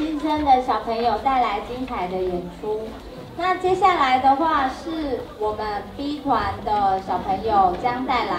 新生的小朋友带来精彩的演出。那接下来的话是我们 b 团的小朋友将带来